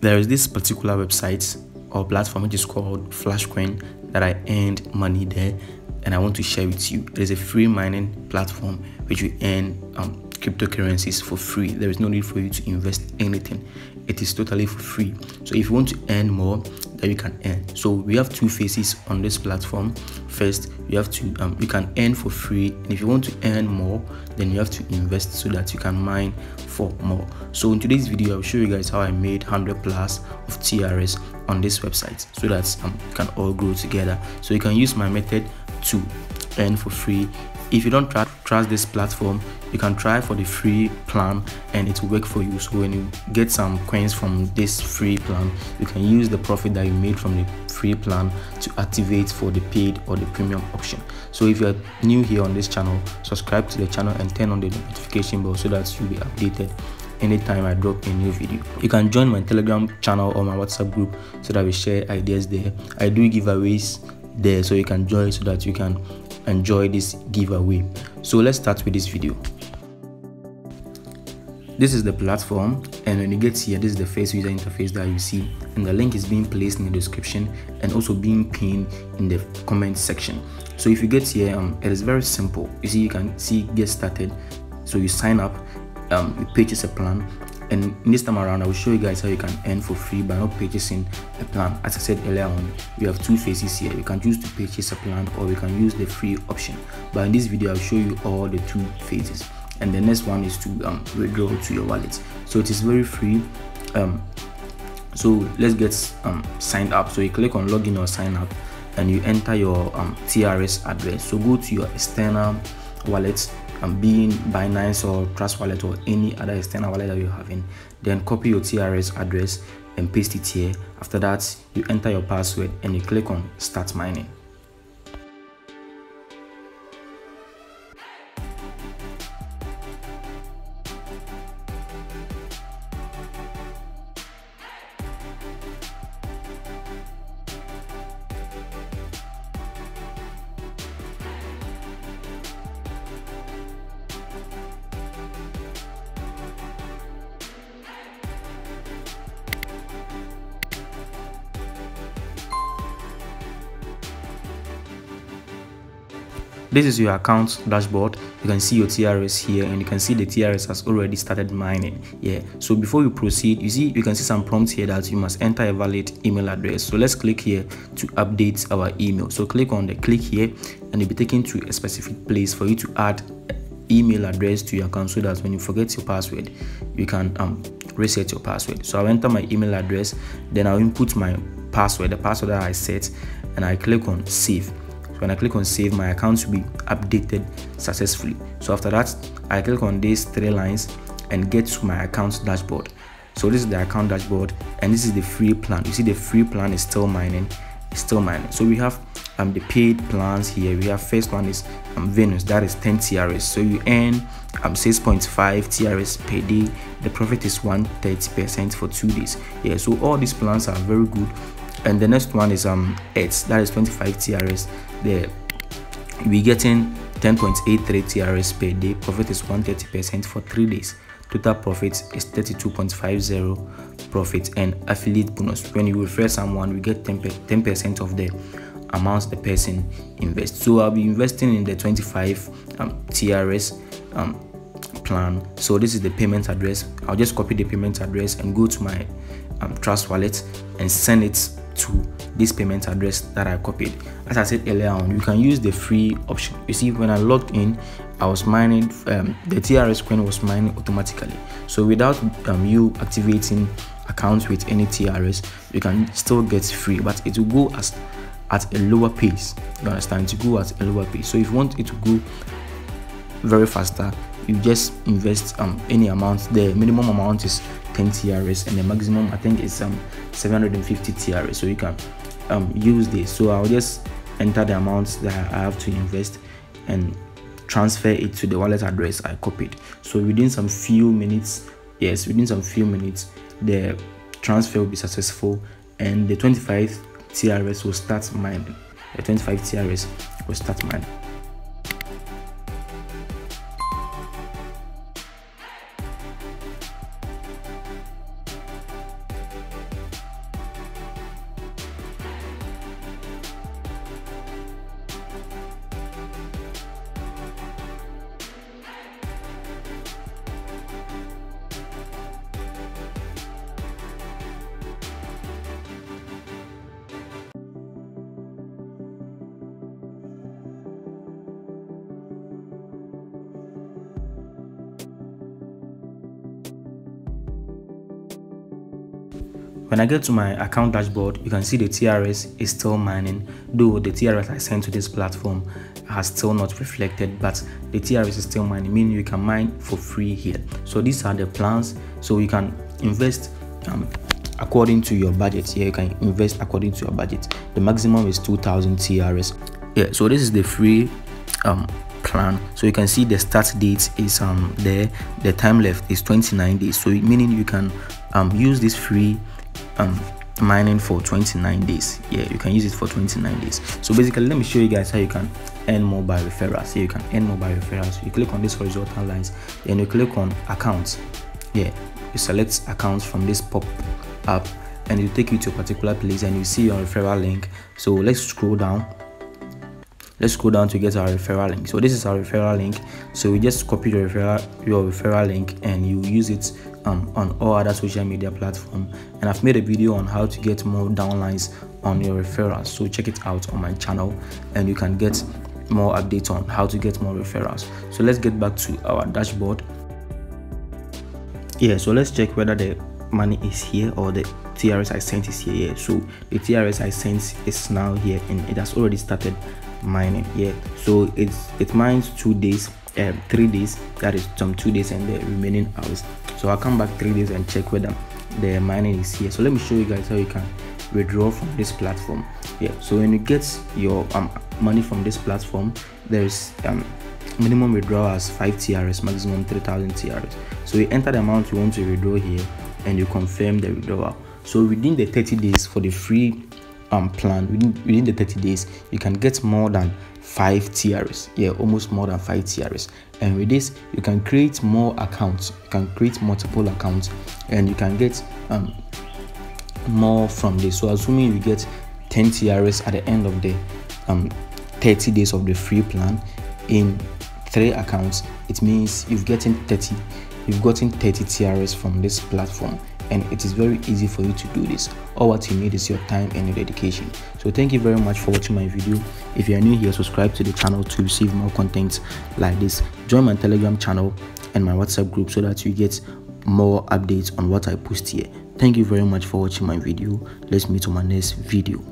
there is this particular website or platform which is called flashcoin that i earned money there and i want to share with you. There's a free mining platform which you earn um, cryptocurrencies for free. There is no need for you to invest anything. It is totally for free. So if you want to earn more then you can earn. So we have two phases on this platform. First you have to um, you can earn for free and if you want to earn more then you have to invest so that you can mine for more. So in today's video i'll show you guys how i made 100 plus of trx on this website so that um, you can all grow together. So you can use my method to earn for free. If you don't trust this platform you can try for the free plan and it will work for you so when you get some coins from this free plan you can use the profit that you made from the free plan to activate for the paid or the premium option so if you're new here on this channel subscribe to the channel and turn on the notification bell so that you'll be updated anytime I drop a new video. You can join my Telegram channel or my WhatsApp group so that we share ideas there. I do giveaways there so you can join so that you can enjoy this giveaway. So let's start with this video. This is the platform and when you get here this is the first user interface that you see and the link is being placed in the description and also being pinned in the comment section. So if you get here um, it is very simple. You see you can see get started. So you sign up um, you purchase a plan and this time around i will show you guys how you can earn for free by not purchasing a plan. As i said earlier on we have two phases here. You can choose to purchase a plan or you can use the free option. But in this video i'll show you all the two phases. And the next one is to um, withdraw to your wallet. So it is very free. Um, so let's get um, signed up. So you click on login or sign up and you enter your um, trx address. So go to your external wallet and being Binance or Trust Wallet or any other external wallet that you're having, then copy your TRX address and paste it here. After that, you enter your password and you click on Start Mining. This is your account dashboard. You can see your trx here and you can see the trx has already started mining. Yeah. So before you proceed you see you can see some prompts here that you must enter a valid email address. So let's click here to update our email. So click on the click here and you'll be taken to a specific place for you to add email address to your account so that when you forget your password you can um, reset your password. So i'll enter my email address then i'll input my password the password that i set and i click on save when I click on save my account will be updated successfully. So after that I click on these three lines and get to my account dashboard. So this is the account dashboard and this is the free plan. You see the free plan is still mining still mining. So we have um the paid plans here. We have first one is um venus that is 10 trx so you earn um 6.5 trx per day. The profit is 130 percent for two days. Yeah so all these plans are very good and the next one is um ETH that is 25 TRX there we getting 10.83 TRX per day. Profit is 130 percent for three days. Total profit is 32.50 profit and affiliate bonus. When you refer someone we get 10 percent of the amount the person invests so i'll be investing in the 25 um, trx um, plan. So this is the payment address. I'll just copy the payment address and go to my um, trust wallet and send it to this payment address that I copied. As I said earlier on, you can use the free option. You see, when I logged in, I was mining, um, the TRX coin was mining automatically. So without um, you activating accounts with any TRX, you can still get free, but it will go as at a lower pace. You understand? To go at a lower pace. So if you want it to go very faster, you just invest um, any amount. The minimum amount is 10 TRX and the maximum I think is um 750 TRX so you can um use this. So I'll just enter the amounts that I have to invest and transfer it to the wallet address I copied. So within some few minutes yes within some few minutes the transfer will be successful and the 25 TRX will start mining the 25 TRX will start mining when i get to my account dashboard you can see the trx is still mining though the trx i sent to this platform has still not reflected but the trx is still mining meaning you can mine for free here. So these are the plans. So you can invest um, according to your budget. Here you can invest according to your budget. The maximum is 2000 trx yeah so this is the free um plan. So you can see the start date is um there. The time left is 29 days. So meaning you can um use this free um mining for 29 days. Yeah you can use it for 29 days. So basically let me show you guys how you can earn more by referrals. Here you can earn more by referrals. You click on this horizontal lines then you click on accounts. Yeah you select accounts from this pop up and it will take you to a particular place and you see your referral link. So let's scroll down. Let's go down to get our referral link. So this is our referral link. So we just copy your referral your referral link and you use it um, on all other social media platform and i've made a video on how to get more downlines on your referrals so check it out on my channel and you can get more updates on how to get more referrals so let's get back to our dashboard yeah so let's check whether the money is here or the TRX I sent is here. Yeah. So the TRX I sent is now here and it has already started mining. Yeah. So it's it mines two days, um, three days. That is some two days and the remaining hours. So I'll come back three days and check whether the mining is here. So let me show you guys how you can withdraw from this platform. Yeah. So when you get your um money from this platform, there's um minimum withdrawal as 5 TRX, maximum 3000 TRX. So you enter the amount you want to withdraw here and you confirm the withdrawal so within the 30 days for the free um plan within, within the 30 days you can get more than 5 TRX yeah almost more than 5 TRX and with this you can create more accounts. You can create multiple accounts and you can get um more from this. So assuming you get 10 TRX at the end of the um 30 days of the free plan in three accounts it means you've gotten 30 you've gotten 30 TRS from this platform and it is very easy for you to do this. All what you need is your time and your dedication. So thank you very much for watching my video. If you are new here subscribe to the channel to receive more content like this. Join my telegram channel and my whatsapp group so that you get more updates on what i post here. Thank you very much for watching my video. Let's meet on my next video